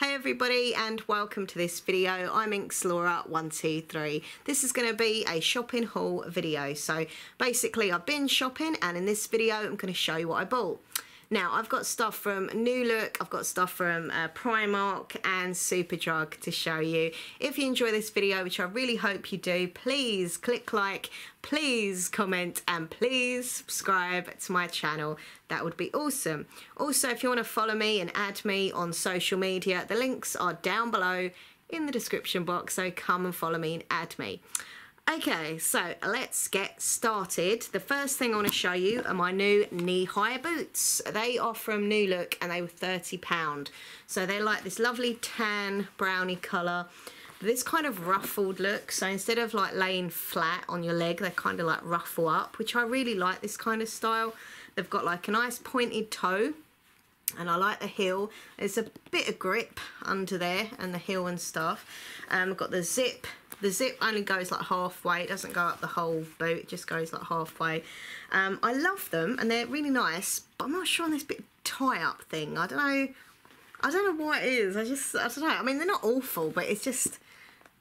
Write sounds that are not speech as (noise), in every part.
Hey everybody and welcome to this video. I'm MinxLaura123. This is going to be a shopping haul video. So basically I've been shopping and in this video I'm going to show you what I bought. Now I've got stuff from New Look, I've got stuff from uh, Primark and Superdrug to show you. If you enjoy this video, which I really hope you do, please click like, please comment and please subscribe to my channel. That would be awesome. Also, if you want to follow me and add me on social media, the links are down below in the description box, so come and follow me and add me. Okay, so let's get started. The first thing I want to show you are my new knee-high boots. They are from New Look and they were £30. So they're like this lovely tan brownie colour. This kind of ruffled look, so instead of like laying flat on your leg, they kind of like ruffle up, which I really like this kind of style. They've got like a nice pointed toe and I like the heel. There's a bit of grip under there and the heel and stuff. Um, I've got the zip the zip only goes like halfway. It doesn't go up the whole boot. It just goes like halfway. Um, I love them and they're really nice, but I'm not sure on this bit tie-up thing. I don't know. I don't know what it is. I just, I don't know. I mean, they're not awful, but it's just,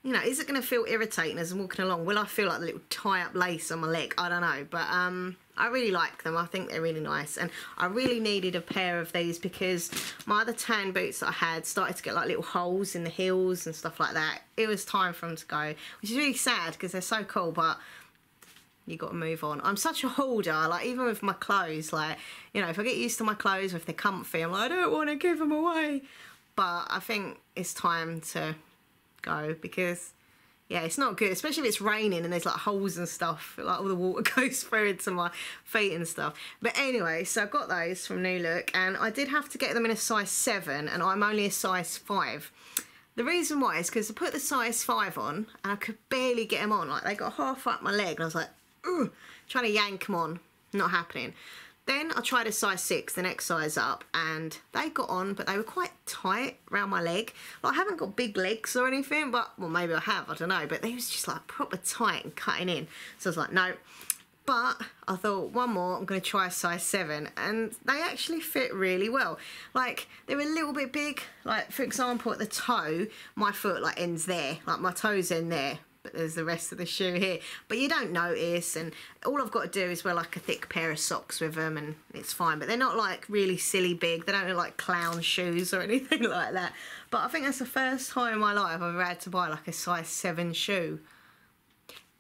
you know, is it going to feel irritating as I'm walking along? Will I feel like a little tie-up lace on my leg? I don't know. But, um, I really like them. I think they're really nice. And I really needed a pair of these because my other tan boots that I had started to get like little holes in the heels and stuff like that. It was time for them to go, which is really sad because they're so cool, but you got to move on. I'm such a hoarder, like even with my clothes, like, you know, if I get used to my clothes, if they're comfy, I'm like, I don't want to give them away. But I think it's time to go because yeah, it's not good, especially if it's raining and there's like holes and stuff, like all the water (laughs) goes through into my feet and stuff. But anyway, so I got those from New Look and I did have to get them in a size 7 and I'm only a size 5. The reason why is because I put the size 5 on and I could barely get them on. Like they got half up my leg and I was like, Ugh, trying to yank them on. Not happening. Then I tried a size 6, the next size up, and they got on, but they were quite tight around my leg. Like, I haven't got big legs or anything, but, well, maybe I have, I don't know, but they was just like proper tight and cutting in. So I was like, no. But I thought, one more, I'm going to try a size 7, and they actually fit really well. Like, they're a little bit big. Like, for example, at the toe, my foot, like, ends there. Like, my toe's in there there's the rest of the shoe here. But you don't notice, and all I've got to do is wear like a thick pair of socks with them, and it's fine. But they're not like really silly big. They don't look like clown shoes or (laughs) anything like that. But I think that's the first time in my life I've ever had to buy like a size 7 shoe.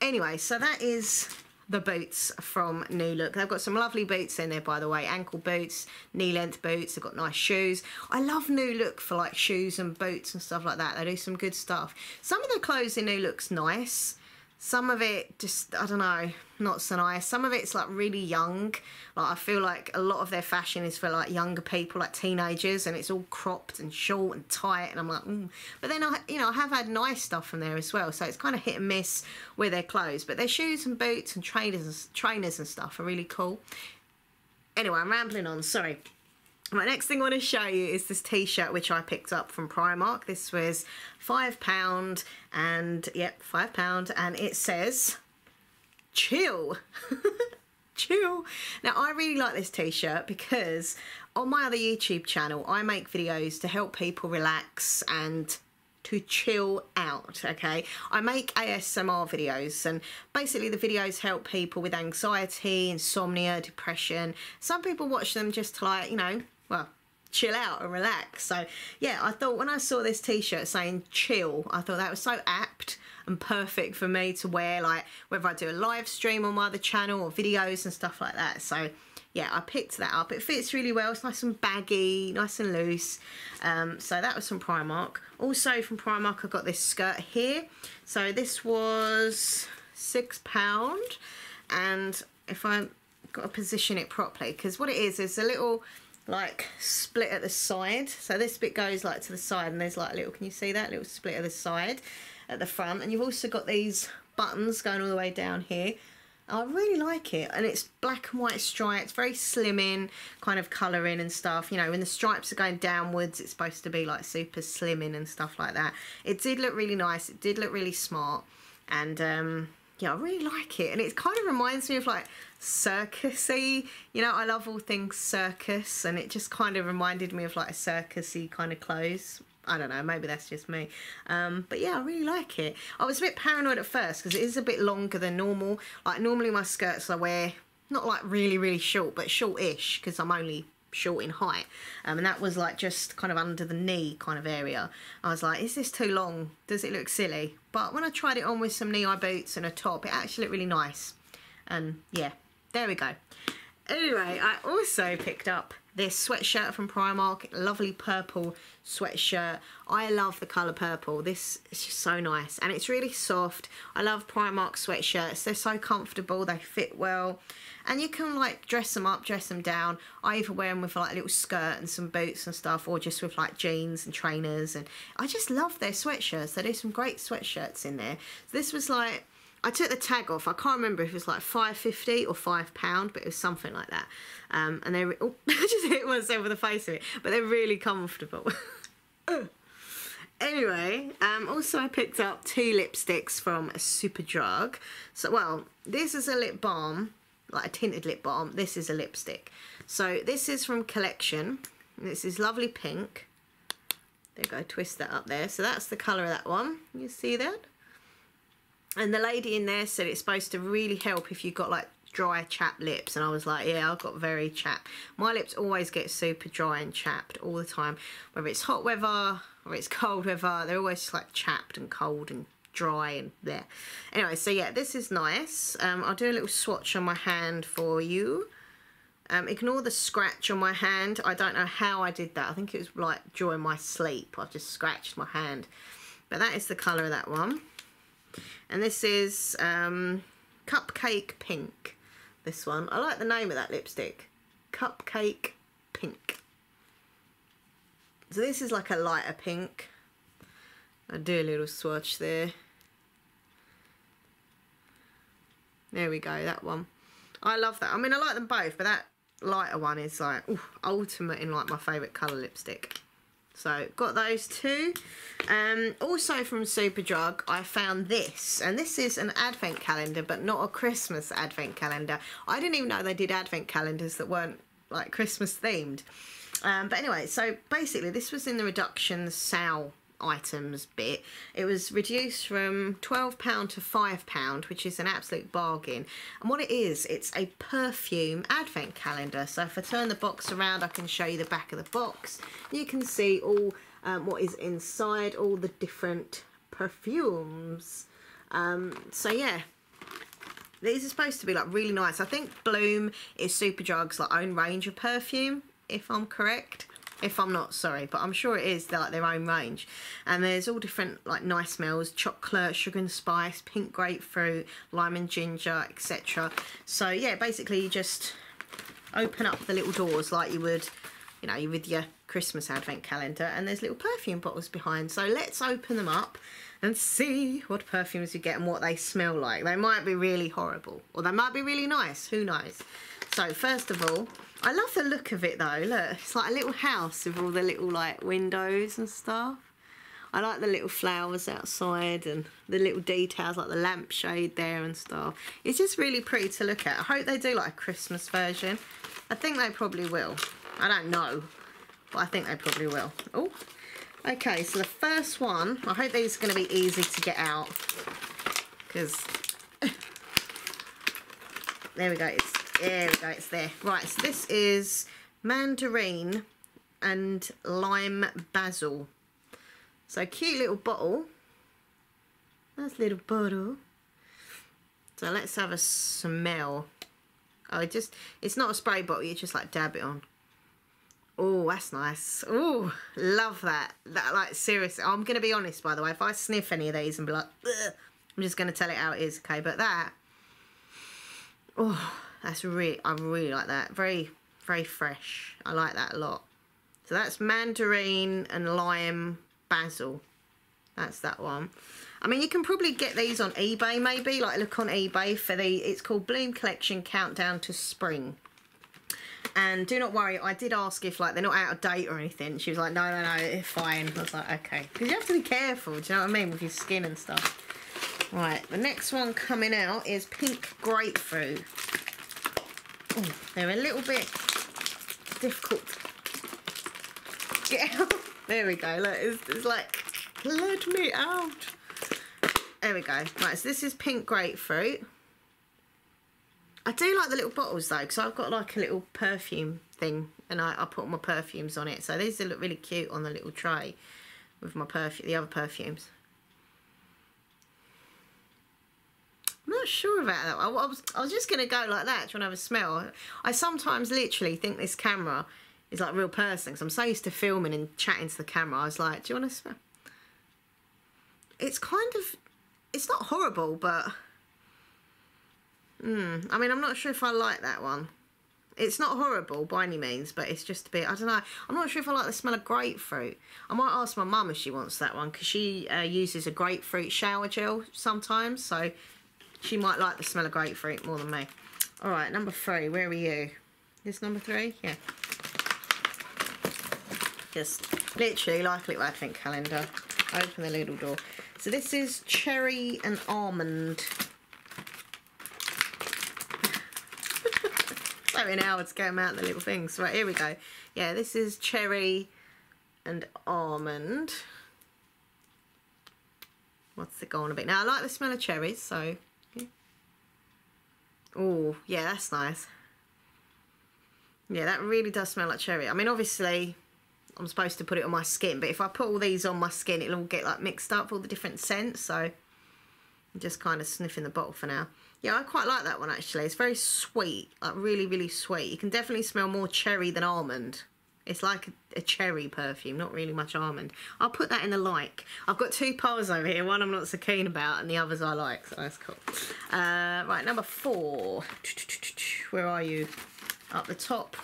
Anyway, so that is the boots from New Look. They've got some lovely boots in there, by the way. Ankle boots, knee-length boots. They've got nice shoes. I love New Look for like shoes and boots and stuff like that. They do some good stuff. Some of the clothes in New Look's nice. Some of it just, I don't know, not so nice. Some of it's like really young. Like I feel like a lot of their fashion is for like younger people, like teenagers, and it's all cropped and short and tight. And I'm like, mm. but then I, you know, I have had nice stuff from there as well. So it's kind of hit and miss with their clothes. But their shoes and boots and trainers, trainers and stuff are really cool. Anyway, I'm rambling on. Sorry. My next thing I want to show you is this t-shirt which I picked up from Primark. This was £5 and, yep, £5 and it says, chill. (laughs) chill. Now I really like this t-shirt because on my other YouTube channel I make videos to help people relax and to chill out okay I make ASMR videos and basically the videos help people with anxiety insomnia depression some people watch them just to like you know well, chill out and relax. So yeah, I thought when I saw this t-shirt saying chill, I thought that was so apt and perfect for me to wear like whether I do a live stream on my other channel or videos and stuff like that. So yeah, I picked that up. It fits really well. It's nice and baggy, nice and loose. Um, so that was from Primark. Also from Primark, I got this skirt here. So this was six pound. And if I got to position it properly, because what it is, is a little like split at the side. So this bit goes like to the side and there's like a little can you see that? Little split at the side at the front. And you've also got these buttons going all the way down here. I really like it. And it's black and white stripes very slimming kind of colouring and stuff. You know when the stripes are going downwards it's supposed to be like super slimming and stuff like that. It did look really nice. It did look really smart. And um, yeah, I really like it. And it kind of reminds me of like circusy. You know, I love all things circus, and it just kind of reminded me of like a circusy kind of clothes. I don't know, maybe that's just me. Um, but yeah, I really like it. I was a bit paranoid at first because it is a bit longer than normal. Like normally my skirts I wear not like really, really short, but short-ish because I'm only short in height. Um, and that was like just kind of under the knee kind of area. I was like, is this too long? Does it look silly? But when I tried it on with some knee-high boots and a top, it actually looked really nice. And yeah, there we go. Anyway, I also picked up this sweatshirt from Primark, lovely purple sweatshirt. I love the colour purple. This is just so nice and it's really soft. I love Primark sweatshirts. They're so comfortable, they fit well and you can like dress them up, dress them down. I either wear them with like a little skirt and some boots and stuff or just with like jeans and trainers and I just love their sweatshirts. They do some great sweatshirts in there. So this was like I took the tag off. I can't remember if it was like five fifty or five pound, but it was something like that. Um, and they oh, (laughs) I just hit myself with the face of it, but they're really comfortable. (laughs) anyway, um, also I picked up two lipsticks from Superdrug. So well, this is a lip balm, like a tinted lip balm. This is a lipstick. So this is from Collection. This is lovely pink. There you go, twist that up there. So that's the colour of that one. You see that? And the lady in there said it's supposed to really help if you've got like dry chapped lips. And I was like yeah I've got very chapped. My lips always get super dry and chapped all the time whether it's hot weather or it's (laughs) cold weather they're always like chapped and cold and dry and there anyway so yeah this is nice. Um, I'll do a little swatch on my hand for you. Um, ignore the scratch on my hand. I don't know how I did that. I think it was like during my sleep. I just scratched my hand. But that is the colour of that one and this is um, Cupcake Pink. This one. I like the name of that lipstick. Cupcake Pink. So this is like a lighter pink. I do a little swatch there. There we go, that one. I love that. I mean, I like them both, but that lighter one is like ooh, ultimate in like my favourite colour lipstick. So got those two. Um, also from Superdrug, I found this, and this is an advent calendar, but not a Christmas advent calendar. I didn't even know they did advent calendars that weren't like Christmas themed. Um, but anyway, so basically this was in the reduction sale items bit. It was reduced from £12 to £5, which is an absolute bargain. And what it is, it's a perfume advent calendar. So if I turn the box around, I can show you the back of the box. You can see all um, what is inside, all the different perfumes. Um, so yeah, these are supposed to be like really nice. I think Bloom is Superdrug's like own range of perfume, if I'm correct if I'm not sorry but I'm sure it is they're like their own range. And there's all different like nice smells chocolate sugar and spice pink grapefruit lime and ginger etc so yeah basically you just open up the little doors like you would you know with your Christmas advent calendar and there's little perfume bottles behind. So let's open them up and see what perfumes you get and what they smell like. They might be really horrible or they might be really nice who knows so first of all I love the look of it though. Look, it's like a little house with all the little like windows and stuff. I like the little flowers outside and the little details like the lampshade there and stuff. It's just really pretty to look at. I hope they do like a Christmas version. I think they probably will. I don't know, but I think they probably will. Oh, okay, so the first one, I hope these are going to be easy to get out because (laughs) there we go. It's there we go, it's there. Right, so this is mandarin and lime basil. So cute little bottle. Nice little bottle. So let's have a smell. Oh, it just, it's not a spray bottle, you just like dab it on. Oh, that's nice. Oh, love that. That, like, seriously, I'm going to be honest, by the way. If I sniff any of these and be like, I'm just going to tell it how it is, okay? But that, oh, that's really, I really like that. Very, very fresh. I like that a lot. So that's mandarin and lime basil. That's that one. I mean, you can probably get these on eBay maybe. Like look on eBay for the, it's called Bloom Collection Countdown to Spring. And do not worry, I did ask if like they're not out of date or anything. She was like, no, no, no, it's fine. I was like, okay. Because you have to be careful, do you know what I mean, with your skin and stuff. Right, the next one coming out is pink grapefruit. They're a little bit difficult. Get out. (laughs) There we go. Look, it's, it's like, let me out. There we go. Right, so this is pink grapefruit. I do like the little bottles though, because I've got like a little perfume thing, and I, I put my perfumes on it. So these look really cute on the little tray with my perfume, the other perfumes. Not sure about that. I, I was, I was just going to go like that, to have a smell. I sometimes literally think this camera is like a real person, because I'm so used to filming and chatting to the camera. I was like, do you want to smell? It's kind of, it's not horrible, but Mm, I mean, I'm not sure if I like that one. It's not horrible by any means, but it's just a bit, I don't know. I'm not sure if I like the smell of grapefruit. I might ask my mum if she wants that one because she uh, uses a grapefruit shower gel sometimes. So she might like the smell of grapefruit more than me. All right, number three. Where are you? This number three? Yeah. Just literally like a little advent calendar. Open the little door. So this is cherry and almond an hour to get them out the little things. Right, here we go. Yeah, this is cherry and almond. What's it going a bit? Now, I like the smell of cherries, so... Oh, yeah, that's nice. Yeah, that really does smell like cherry. I mean, obviously, I'm supposed to put it on my skin, but if I put all these on my skin, it'll all get, like, mixed up, all the different scents, so... I'm just kind of sniffing the bottle for now. Yeah, I quite like that one actually. It's very sweet, like really, really sweet. You can definitely smell more cherry than almond. It's like a, cherry perfume, not really much almond. I'll put that in the like. I've got two piles over here. One I'm not so keen about and the others I like, so that's cool. Uh, right, number four. Where are you? Up the top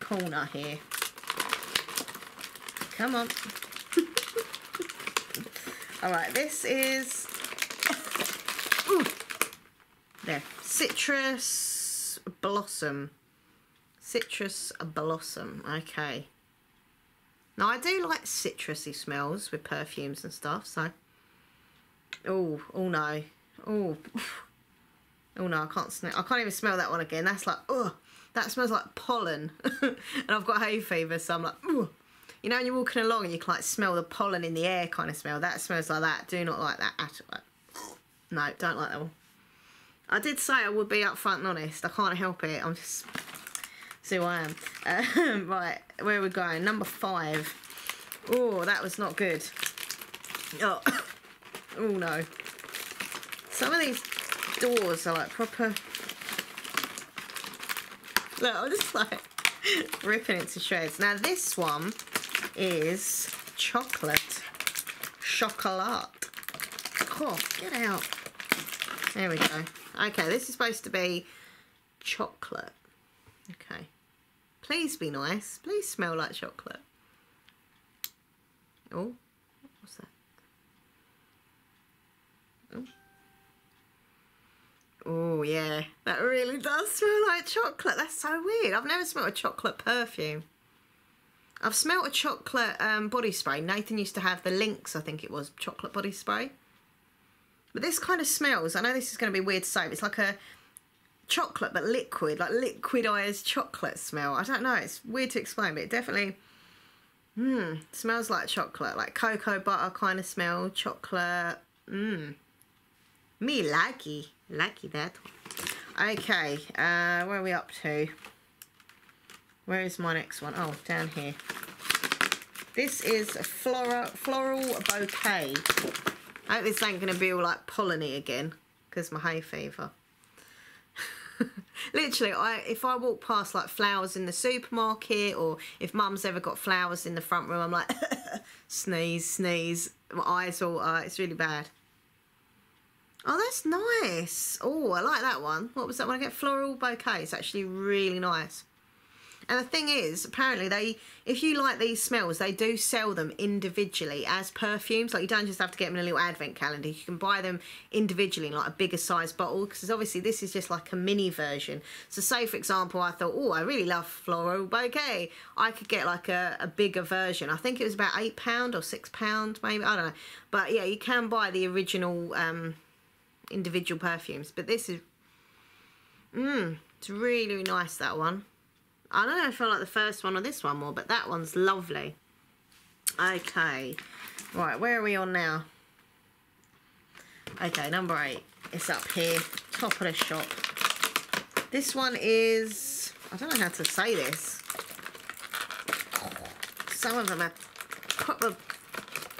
corner here. Come on. (laughs) All right, this is... Ooh. There. Citrus Blossom. Citrus Blossom. Okay. Now, I do like citrusy smells with perfumes and stuff, so... Oh, oh no. Oh. (laughs) Oh no, I can't smell. I can't even smell that one again. That's like, oh, That smells like pollen. (laughs) and I've got hay fever, so I'm like, ugh. You know you're walking along and you can like smell the pollen in the air kind of smell? That smells like that. Do not like that at all. No, don't like that one. I did say I would be upfront and honest. I can't help it. I'm just... See who I am. Uh, (laughs) right, where are we going? Number five. Oh, that was not good. Oh, (coughs) oh no. Some of these doors are like proper... Look, I'm just like (laughs) ripping it to shreds. Now this one is chocolate. Chocolate. Oh, get out. There we go. Okay, this is supposed to be chocolate. Okay. Please be nice. Please smell like chocolate. Oh, what's that? Oh. Oh, yeah. That really does smell like chocolate. That's so weird. I've never smelled a chocolate perfume. I've smelled a chocolate um, body spray. Nathan used to have the Lynx, I think it was, chocolate body spray. But this kind of smells, I know this is going to be weird to say, but it's like a chocolate but liquid, like liquidized chocolate smell. I don't know, it's weird to explain, but it definitely mmm, smells like chocolate, like cocoa butter kind of smell, chocolate. Mmm. Me likey, likey that. Okay, uh, where are we up to? Where is my next one? Oh, down here. This is a floral, floral bouquet. I hope this ain't going to be all like polleny again because my hay fever. Literally, I if I walk past like flowers in the supermarket or if mum's ever got flowers in the front room, I'm like, (laughs) sneeze, sneeze. My eyes all, uh, it's really bad. Oh, that's nice. Oh, I like that one. What was that one get Floral bouquet. It's actually really nice. And the thing is, apparently they, if you like these smells, they do sell them individually as perfumes. Like you don't just have to get them in a little advent calendar. You can buy them individually in like a bigger size bottle because obviously this is just like a mini version. So say for example, I thought, oh, I really love floral bouquet. I could get like a, a bigger version. I think it was about eight pound or six pound, maybe I don't know. But yeah, you can buy the original um, individual perfumes. But this is, mmm, it's really, really nice that one. I don't know if I like the first one or this one more, but that one's lovely. Okay. Right, where are we on now? Okay, number eight. It's up here, top of the shop. This one is, I don't know how to say this. Some of them are proper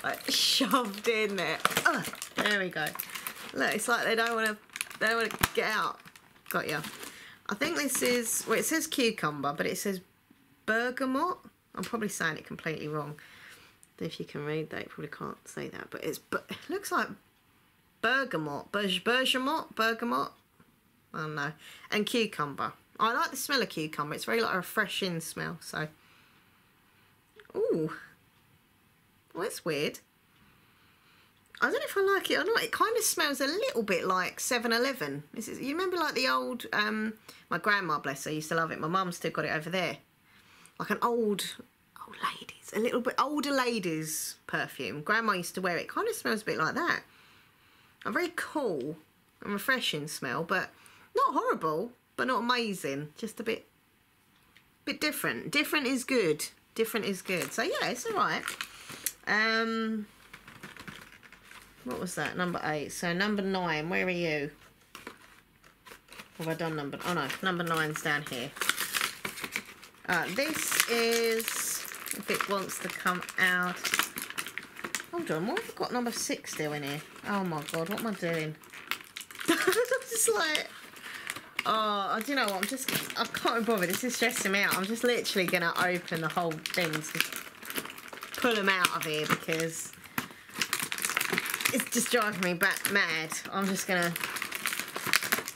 like (laughs) shoved in there. Oh, there we go. Look, it's like they don't want to, they don't want to get out. Got you. I think this is, well, it says cucumber, but it says bergamot. I'm probably saying it completely wrong. If you can read that, you probably can't say that, but it's, but it looks like bergamot, bergamot, bergamot. I don't know. And cucumber. I like the smell of cucumber. It's very like a refreshing smell. So, ooh, well, it's weird. I don't know if I like it or not. It kind of smells a little bit like 7-Eleven. You remember like the old, um, my grandma, bless her, used to love it. My mum still got it over there. Like an old, old ladies, a little bit older ladies perfume. Grandma used to wear it. Kind of smells a bit like that. A very cool and refreshing smell, but not horrible, but not amazing. Just a bit, bit different. Different is good. Different is good. So yeah, it's all right. Um, what was that? Number eight. So number nine, where are you? Have I done number... Oh, no. Number nine's down here. Uh, this is... If it wants to come out... Hold on. What have I got number six doing here? Oh, my God. What am I doing? (laughs) I'm just like... Oh, do you know what? I'm just... I can't bother. This is stressing me out. I'm just literally going to open the whole thing to pull them out of here because it's just driving me back mad. I'm just gonna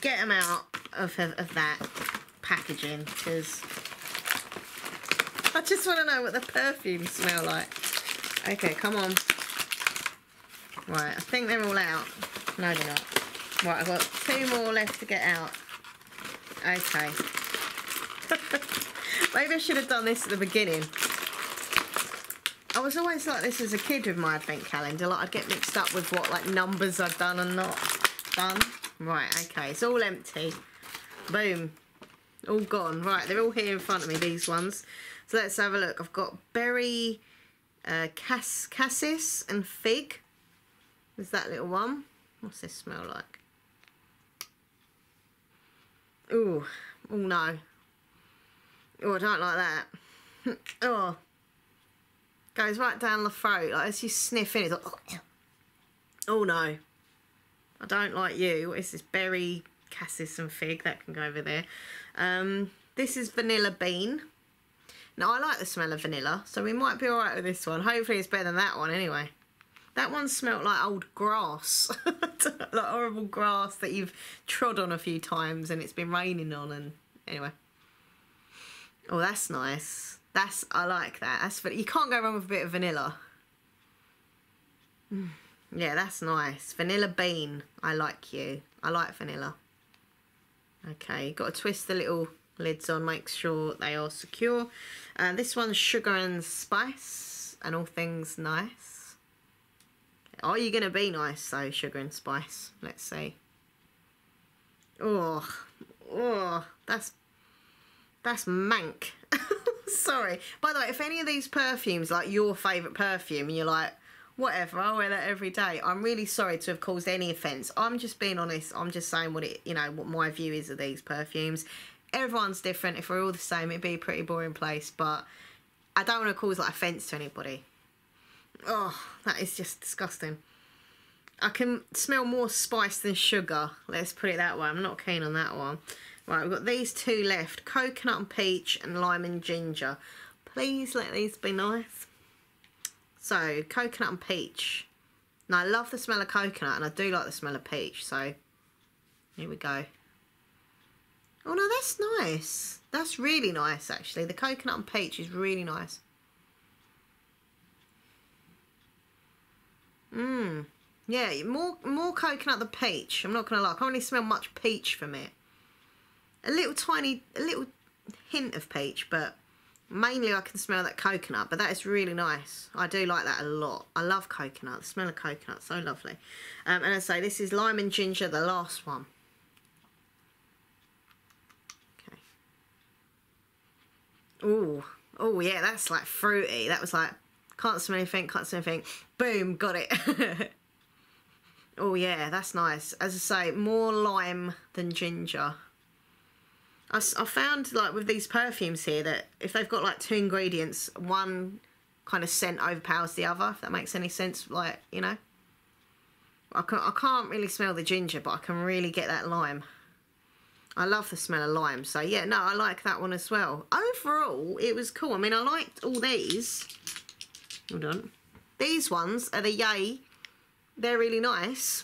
get them out of, of, of that packaging because I just want to know what the perfumes smell like. Okay, come on. Right, I think they're all out. No, they're not. Right, I've got two more left to get out. Okay. (laughs) Maybe I should have done this at the beginning. I was always like this as a kid with my advent calendar. Like I'd get mixed up with what like numbers I'd done and not done. Right, okay, it's all empty. Boom. All gone. Right, they're all here in front of me, these ones. So let's have a look. I've got berry, uh, cass cassis and fig. There's that little one. What's this smell like? Ooh, oh no. Oh, I don't like that. (laughs) oh, Goes right down the throat. Like as you sniff in, it's like, oh, oh no. I don't like you. What is this? Berry, cassis and fig. That can go over there. Um, this is vanilla bean. Now, I like the smell of vanilla, so we might be alright with this one. Hopefully it's better than that one anyway. That one smelt like old grass. (laughs) like horrible grass that you've trod on a few times and it's been raining on and... Anyway. Oh, that's nice. That's I like that. That's you can't go wrong with a bit of vanilla. Mm. Yeah, that's nice. Vanilla bean. I like you. I like vanilla. Okay, got to twist the little lids on, make sure they are secure. Uh, this one's sugar and spice and all things nice. Are you going to be nice though, sugar and spice? Let's see. Oh, oh, that's, that's mank. Sorry. By the way, if any of these perfumes like your favourite perfume and you're like, whatever, I wear that every day, I'm really sorry to have caused any offence. I'm just being honest. I'm just saying what it, you know, what my view is of these perfumes. Everyone's different. If we're all the same, it'd be a pretty boring place. But I don't want to cause like offence to anybody. Oh, that is just disgusting. I can smell more spice than sugar. Let's put it that way. I'm not keen on that one. Right, we've got these two left. Coconut and peach and lime and ginger. Please let these be nice. So, coconut and peach. Now, I love the smell of coconut and I do like the smell of peach. So, here we go. Oh no, that's nice. That's really nice actually. The coconut and peach is really nice. Mmm. Yeah, more more coconut than peach. I'm not gonna lie. I can't really smell much peach from it. A little tiny, a little hint of peach, but mainly I can smell that coconut. But that is really nice. I do like that a lot. I love coconut. The smell of coconut, so lovely. Um, and I say this is lime and ginger, the last one. Okay. Oh, oh yeah, that's like fruity. That was like can't smell anything, can't smell anything. Boom, got it. (laughs) oh yeah, that's nice. As I say, more lime than ginger. I, I found like with these perfumes here that if they've got like two ingredients, one kind of scent overpowers the other, if that makes any sense. Like, you know. I, can, I can't really smell the ginger, but I can really get that lime. I love the smell of lime. So, yeah, no, I like that one as well. Overall, it was cool. I mean, I liked all these. Hold on. These ones are the Yay. They're really nice.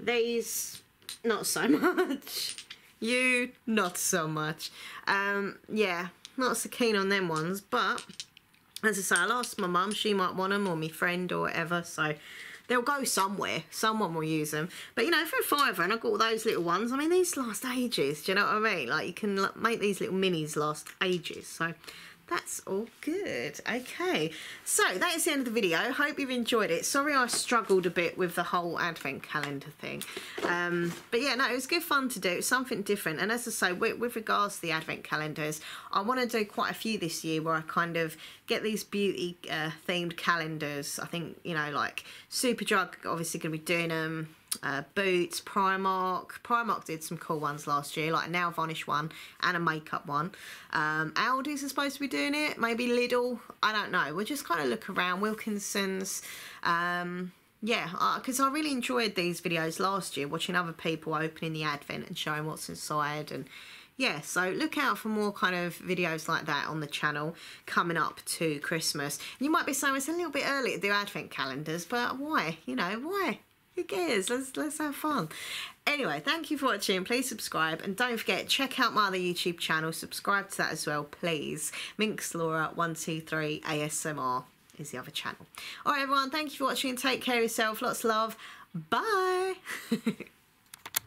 These, not so (laughs) much. You, not so much. Um, yeah, not so keen on them ones. But, as I say, I asked my mum. She might want them or my friend or whatever. So, they'll go somewhere. Someone will use them. But, you know, for a fiver, and I got all those little ones. I mean, these last ages. Do you know what I mean? Like, you can make these little minis last ages. So, that's all good. Okay, so that is the end of the video. Hope you've enjoyed it. Sorry I struggled a bit with the whole advent calendar thing. Um, but yeah, no, it was good fun to do. Something different. And as I say, with, with regards to the advent calendars, I want to do quite a few this year where I kind of get these beauty uh, themed calendars. I think, you know, like Superdrug obviously going to be doing them uh, Boots, Primark. Primark did some cool ones last year, like a nail varnish one and a makeup one. Um, Aldi's are supposed to be doing it, maybe Lidl. I don't know. We'll just kind of look around. Wilkinson's. Um, yeah, because uh, I really enjoyed these videos last year, watching other people opening the advent and showing what's inside and yeah, so look out for more kind of videos like that on the channel coming up to Christmas. You might be saying it's a little bit early to do advent calendars, but why? You know, why? Who cares? Let's let's have fun. Anyway, thank you for watching. Please subscribe and don't forget check out my other YouTube channel. Subscribe to that as well, please. Minx Laura one two three ASMR is the other channel. All right, everyone. Thank you for watching. Take care of yourself. Lots of love. Bye. (laughs)